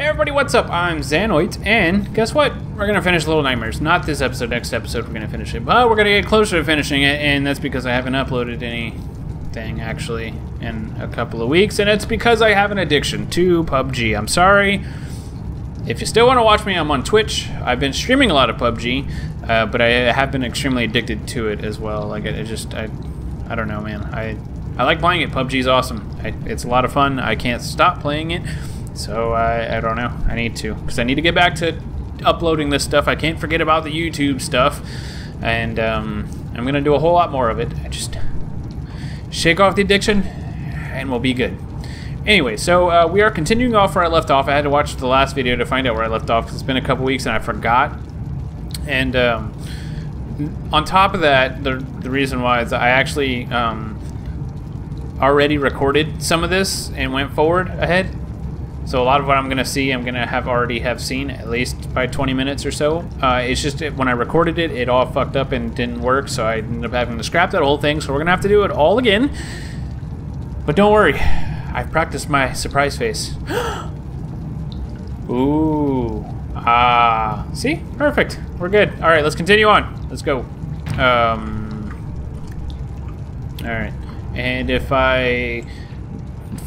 Everybody, what's up? I'm Zanoit, and guess what? We're gonna finish Little Nightmares. Not this episode, next episode we're gonna finish it. But we're gonna get closer to finishing it, and that's because I haven't uploaded anything, actually, in a couple of weeks, and it's because I have an addiction to PUBG. I'm sorry. If you still want to watch me, I'm on Twitch. I've been streaming a lot of PUBG, uh, but I have been extremely addicted to it as well. Like, it, it just, I, I don't know, man. I, I like playing it. PUBG's awesome. I, it's a lot of fun. I can't stop playing it. So I, I don't know. I need to because I need to get back to uploading this stuff. I can't forget about the YouTube stuff, and um, I'm gonna do a whole lot more of it. I just shake off the addiction, and we'll be good. Anyway, so uh, we are continuing off where I left off. I had to watch the last video to find out where I left off because it's been a couple weeks and I forgot. And um, on top of that, the the reason why is I actually um, already recorded some of this and went forward ahead. So a lot of what I'm going to see, I'm going to have already have seen at least by 20 minutes or so. Uh, it's just when I recorded it, it all fucked up and didn't work, so I ended up having to scrap that whole thing. So we're going to have to do it all again. But don't worry, I've practiced my surprise face. Ooh. Ah. See? Perfect. We're good. All right, let's continue on. Let's go. Um. All right. And if I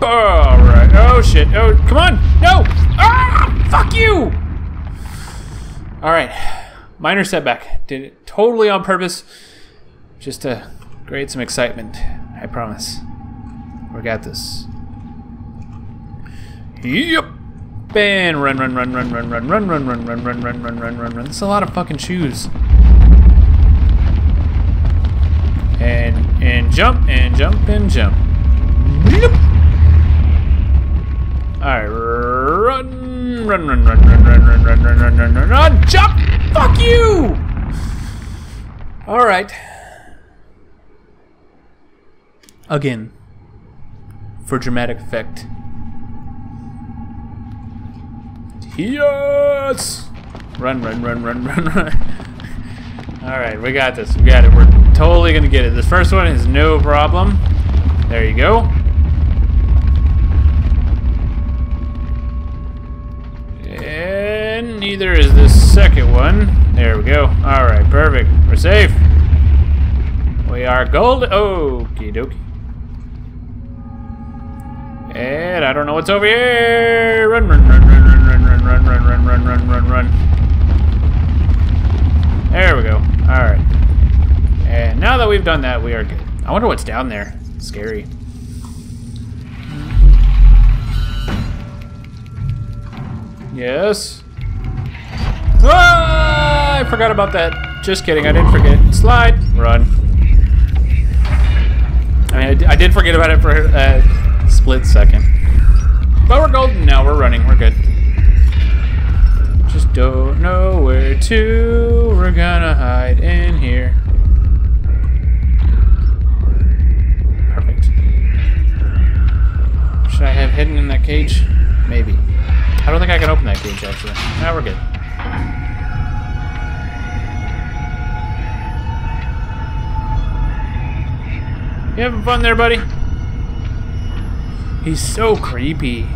Alright. Oh, shit. Oh, come on. No. Ah! Fuck you! Alright. Minor setback. Did it totally on purpose. Just to create some excitement. I promise. We got this. Yep. And run, run, run, run, run, run, run, run, run, run, run, run, run, run, run, run. That's a lot of fucking shoes. And and jump and jump and jump. Yep. Alright, run, run, run, run, run, run, run, run, run, run, run, run, run, jump! Fuck you! Alright. Again. For dramatic effect. Yes! Run, run, run, run, run, run. Alright, we got this. We got it. We're totally gonna get it. This first one is no problem. There you go. And neither is this second one. There we go. Alright, perfect. We're safe. We are gold. Okie dokie. And I don't know what's over here. Run, run, run, run, run, run, run, run, run, run, run, run, run, run. There we go. Alright. And now that we've done that, we are good. I wonder what's down there. Scary. Yes. Ah, I forgot about that. Just kidding, I didn't forget. Slide, run. I mean, I did forget about it for a split second. But we're golden now, we're running, we're good. Just don't know where to, we're gonna hide in here. Perfect. Should I have hidden in that cage? Maybe. I don't think I can open that cage, actually. Now we're good. You having fun there, buddy? He's so creepy.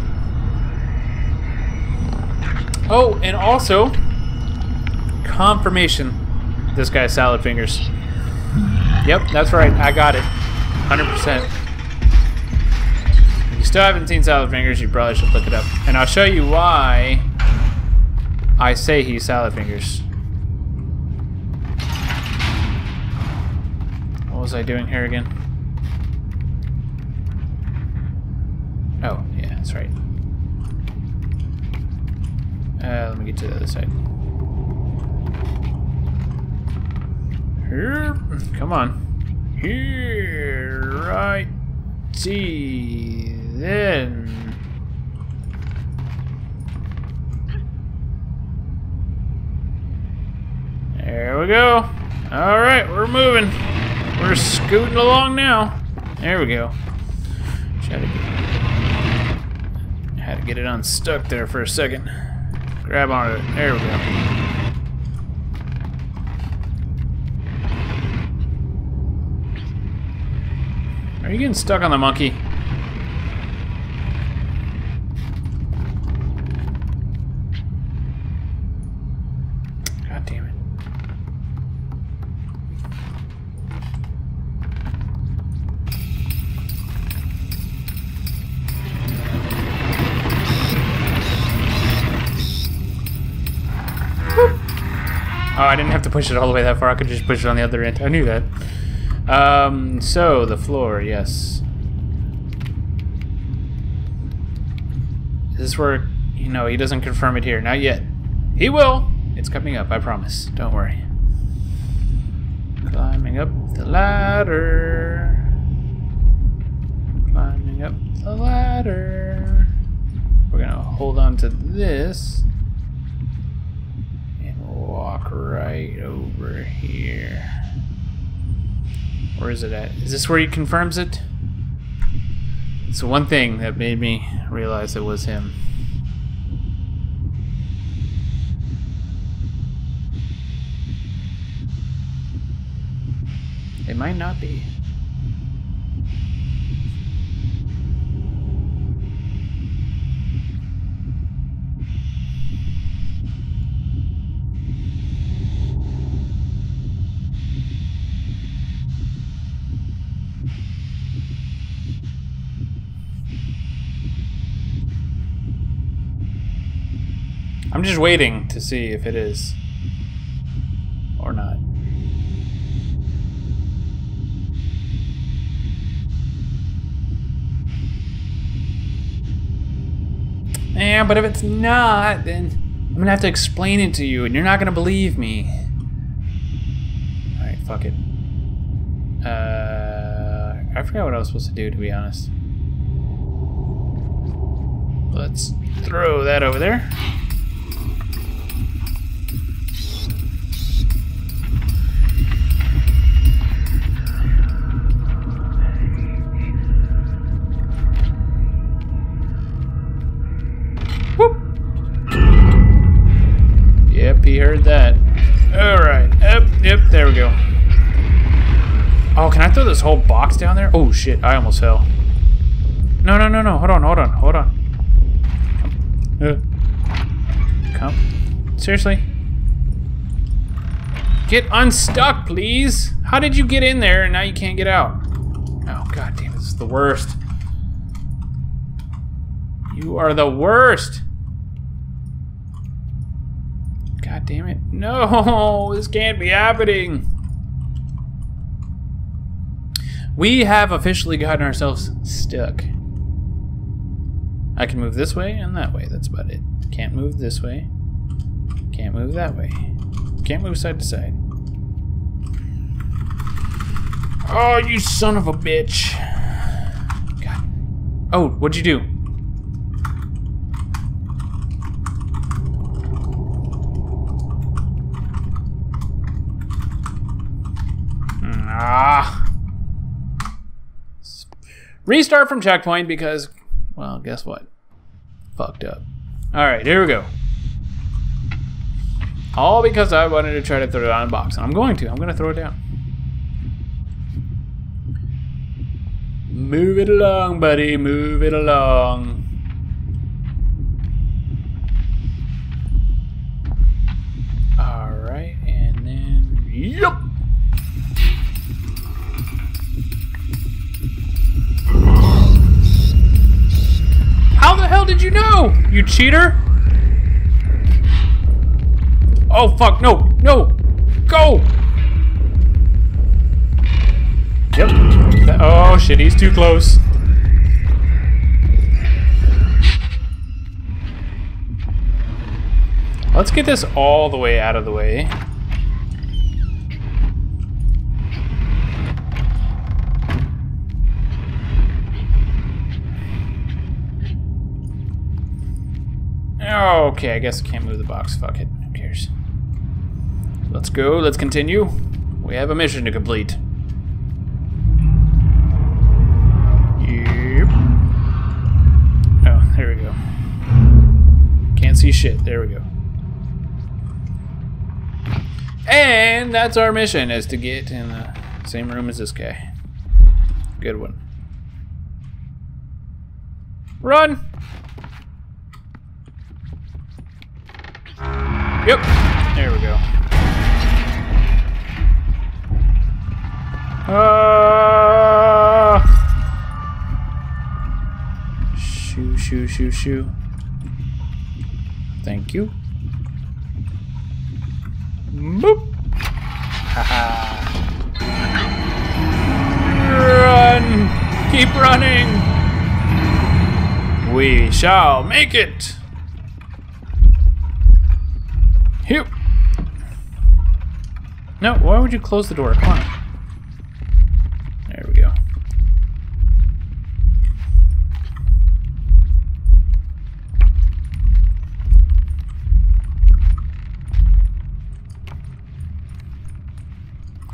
Oh, and also, confirmation. This guy's salad fingers. Yep, that's right. I got it. 100%. If you still haven't seen Salad Fingers, you probably should look it up. And I'll show you why I say he's Salad Fingers. What was I doing here again? Oh, yeah, that's right. Uh, let me get to the other side. Here, come on. Here, right. See, then. We go. All right, we're moving. We're scooting along now. There we go. To get, had to get it unstuck there for a second. Grab onto it. There we go. Are you getting stuck on the monkey? Push it all the way that far. I could just push it on the other end. I knew that. Um, so, the floor, yes. Is this where, you know, he doesn't confirm it here? Not yet. He will! It's coming up, I promise. Don't worry. Climbing up the ladder. Climbing up the ladder. We're gonna hold on to this right over here. Where is it at? Is this where he confirms it? It's the one thing that made me realize it was him. It might not be. I'm just waiting to see if it is or not. Yeah, but if it's not, then I'm gonna have to explain it to you, and you're not gonna believe me. Alright, fuck it. Uh, I forgot what I was supposed to do, to be honest. Let's throw that over there. Throw this whole box down there? Oh shit, I almost fell. No, no, no, no, hold on, hold on, hold on. Come. Uh. Come. Seriously? Get unstuck, please! How did you get in there and now you can't get out? Oh, god damn, this is the worst. You are the worst! God damn it. No, this can't be happening. We have officially gotten ourselves stuck. I can move this way and that way. That's about it. Can't move this way. Can't move that way. Can't move side to side. Oh, you son of a bitch. God. Oh, what'd you do? Ah. Restart from checkpoint because, well, guess what? Fucked up. Alright, here we go. All because I wanted to try to throw it on a box. And I'm going to. I'm going to throw it down. Move it along, buddy. Move it along. Alright, and then... Yup! Hell did you know? You cheater! Oh fuck, no, no! Go! Yep. Oh shit, he's too close. Let's get this all the way out of the way. Oh, okay, I guess I can't move the box. Fuck it. Who cares? Let's go. Let's continue. We have a mission to complete. Yep. Oh, there we go. Can't see shit. There we go. And that's our mission, is to get in the same room as this guy. Good one. Run! Yep. There we go. Uh, shoo, shoo, shoo, shoo. Thank you. Boop. Run! Keep running! We shall make it! Here. No, why would you close the door? Come on. There we go.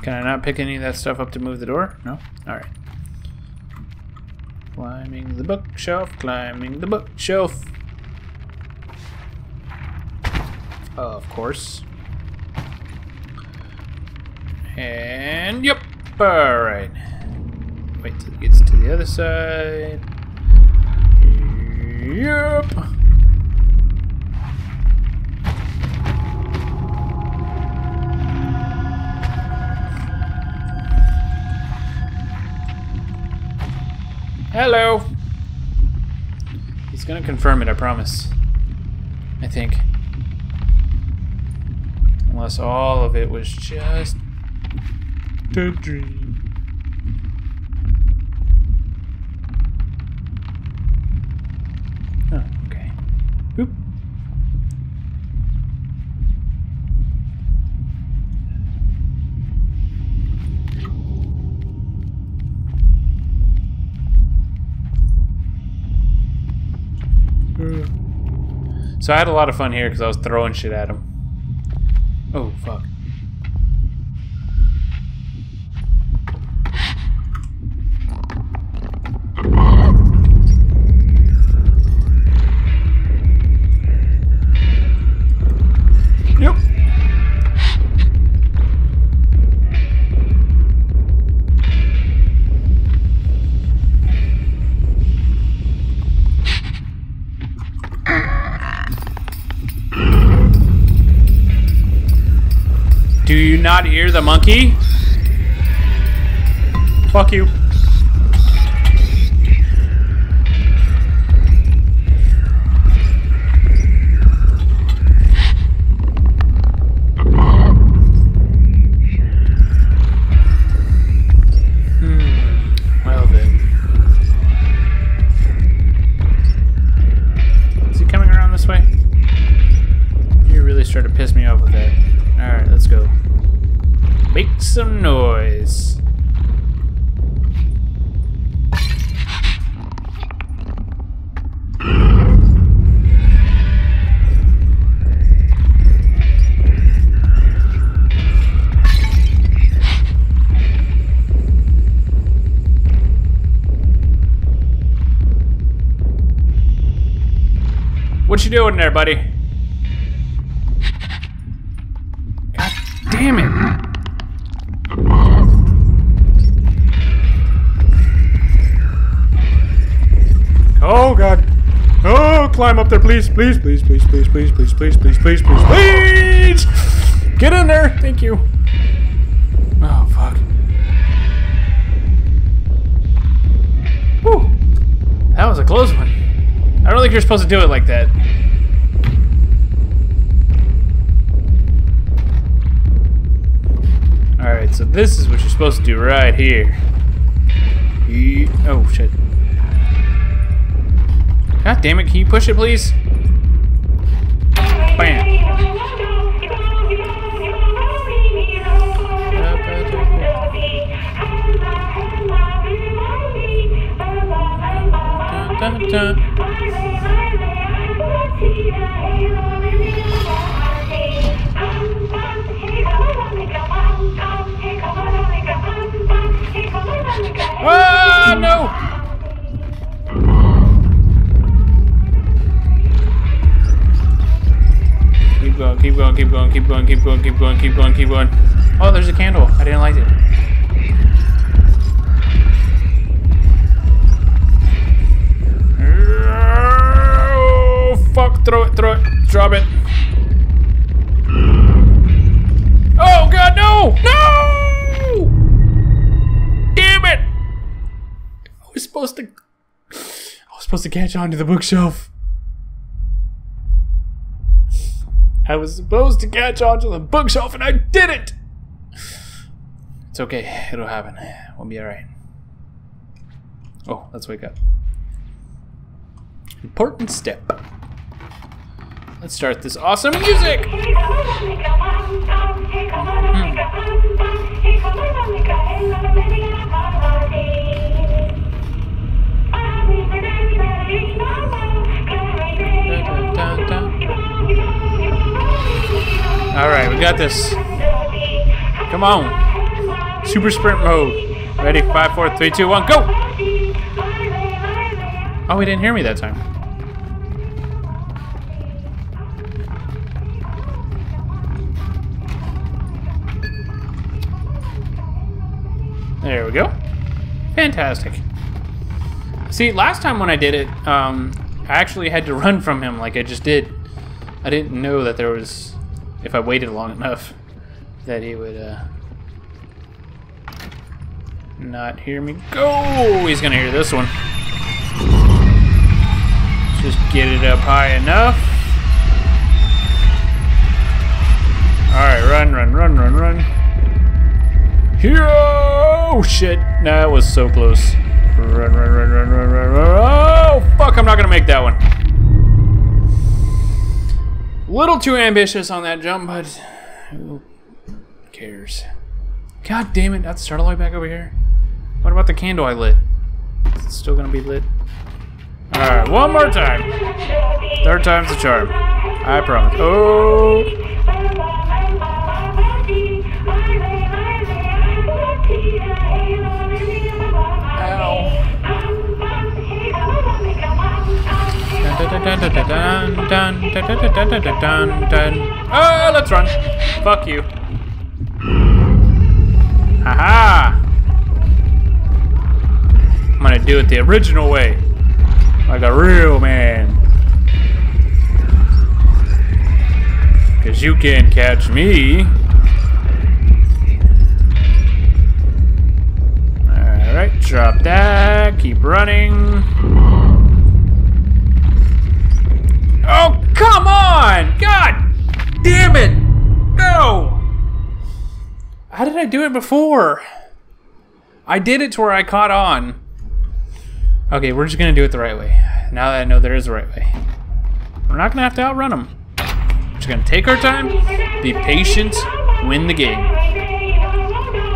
Can I not pick any of that stuff up to move the door? No? Alright. Climbing the bookshelf, climbing the bookshelf. Of course. And yep. Alright. Wait till it gets to the other side. Yep. Hello. He's gonna confirm it, I promise. I think. Unless all of it was just a dream. Oh, okay. Oop. So I had a lot of fun here because I was throwing shit at him. Oh, fuck. not hear the monkey? Fuck you. Hmm. Started to piss me off with that. Alright, let's go. Make some noise. What you doing there, buddy? God damn it. Oh god. Oh, climb up there, please, please, please, please, please, please, please, please, please, please, please, please. Get in there. Thank you. Oh fuck. Whew. That was a close one. I don't think you're supposed to do it like that. Alright, so this is what you're supposed to do right here. Ye- Oh, shit. God damn it, can you push it, please? Bam. Dun, dun. Keep going, keep going, keep going, keep going, keep going, keep going. Oh, there's a candle. I didn't light it. Oh, fuck. Throw it, throw it. Drop it. Oh, God, no! No! Damn it! I was supposed to... I was supposed to catch on to the bookshelf. I was supposed to catch onto the bookshelf and I didn't! It's okay. It'll happen. We'll be alright. Oh, let's wake up. Important step. Let's start this awesome music! Hmm. Alright, we got this. Come on. Super sprint mode. Ready? Five, four, three, two, one, go! Oh, he didn't hear me that time. There we go. Fantastic. See, last time when I did it, um, I actually had to run from him like I just did. I didn't know that there was, if I waited long enough, that he would uh, not hear me go. He's gonna hear this one. Just get it up high enough. Alright, run, run, run, run, run. Here! Oh shit! That was so close. Run, run, run, run, run, run, run. Oh fuck! I'm not gonna make that one. Little too ambitious on that jump, but who cares? God damn it! That's start all way back over here. What about the candle I lit? Is it still gonna be lit? Alright, one more time. Third time's the charm. I promise. Oh! Oh, let's run. Fuck you. Haha! I'm gonna do it the original way. Like a real man. Cause you can't catch me. Alright, drop that. Keep running. Oh, come on! God damn it! No! How did I do it before? I did it to where I caught on. Okay, we're just gonna do it the right way. Now that I know there is a right way. We're not gonna have to outrun them. We're just gonna take our time, be patient, win the game.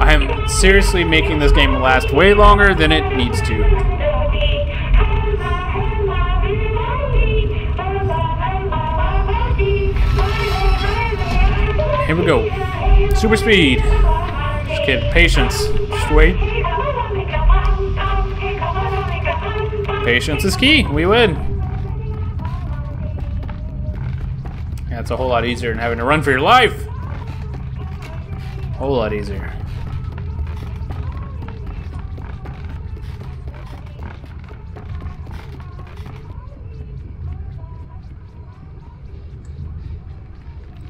I am seriously making this game last way longer than it needs to. Here we go. Super speed. Just kidding. Patience. Just wait. Patience is key. We win. Yeah, it's a whole lot easier than having to run for your life. A Whole lot easier.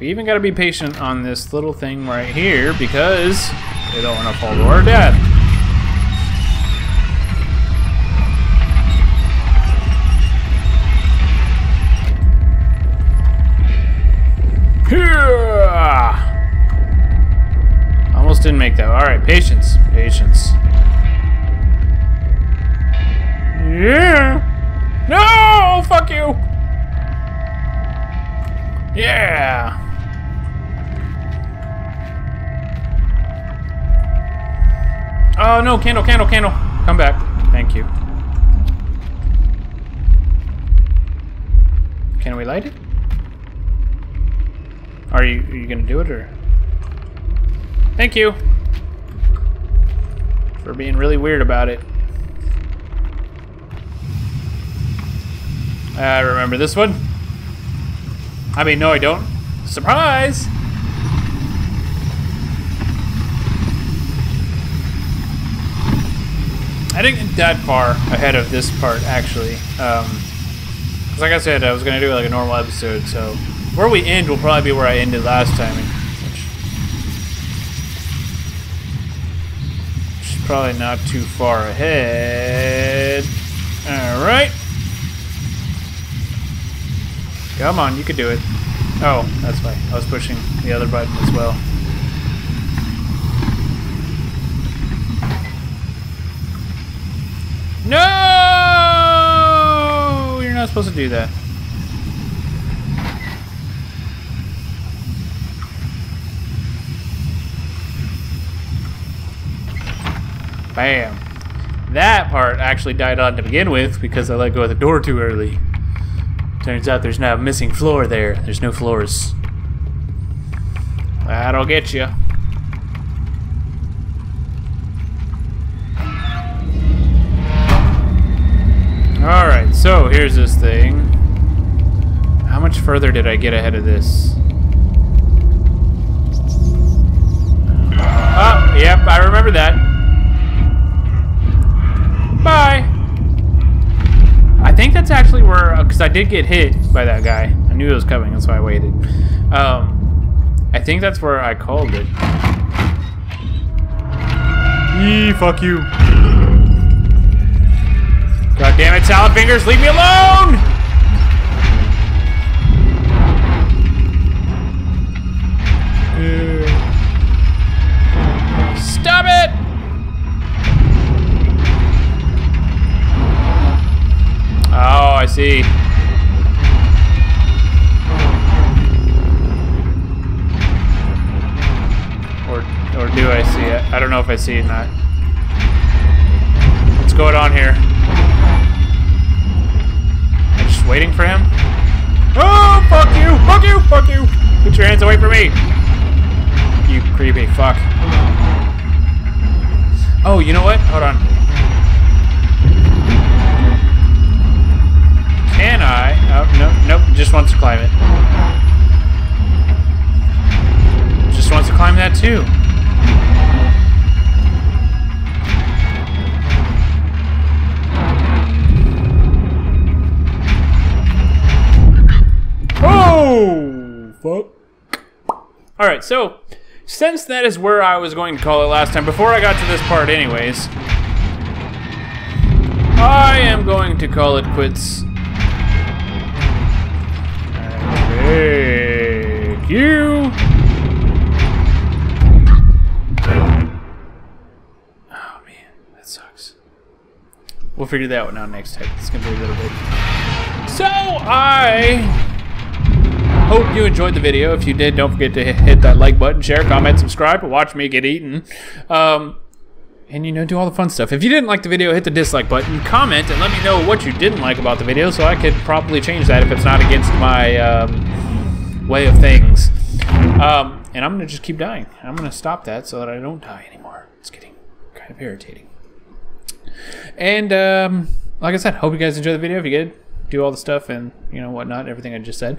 We even got to be patient on this little thing right here because we don't want to fall to our death. Almost didn't make that. All right, patience, patience. Yeah. No, fuck you. Yeah. Oh no, candle, candle, candle. Come back. Thank you. Can we light it? Are you are you gonna do it or? Thank you for being really weird about it. I remember this one. I mean, no, I don't. Surprise! I didn't get that far ahead of this part, actually. Um, 'cause like I said, I was going to do like a normal episode, so where we end will probably be where I ended last time. Which, is probably not too far ahead. Alright. Come on, you can do it. Oh, that's why. I was pushing the other button as well. Not supposed to do that. Bam. That part actually died on to begin with because I let go of the door too early. Turns out there's now a missing floor there. There's no floors. That'll get you. Alright, so here's this thing. How much further did I get ahead of this? Oh, yep, I remember that. Bye. I think that's actually where, because I did get hit by that guy. I knew it was coming, that's why I waited. Um, I think that's where I called it. Yee, fuck you. God damn it, salad fingers, leave me alone! Stop it! Oh, I see. Or, or do I see it? I don't know if I see it or not. What's going on here? Just waiting for him. Oh, fuck you! Fuck you! Fuck you! Put your hands away from me! You creepy fuck. Oh, you know what? Hold on. Can I? Oh, no, nope. Just wants to climb it. Just wants to climb that too. Oh, fuck. Alright, so, since that is where I was going to call it last time, before I got to this part anyways, I am going to call it quits. Thank you. Oh man, that sucks. We'll figure that one out next time. It's gonna be a little bit. So I hope you enjoyed the video. If you did, don't forget to hit that like button, share, comment, subscribe, watch me get eaten. Um, and you know, do all the fun stuff. If you didn't like the video, hit the dislike button, comment, and let me know what you didn't like about the video so I could probably change that if it's not against my um, way of things. Um, and I'm going to just keep dying. I'm going to stop that so that I don't die anymore. It's getting kind of irritating. And um, like I said, hope you guys enjoyed the video. If you did, do all the stuff and, you know, whatnot, everything I just said.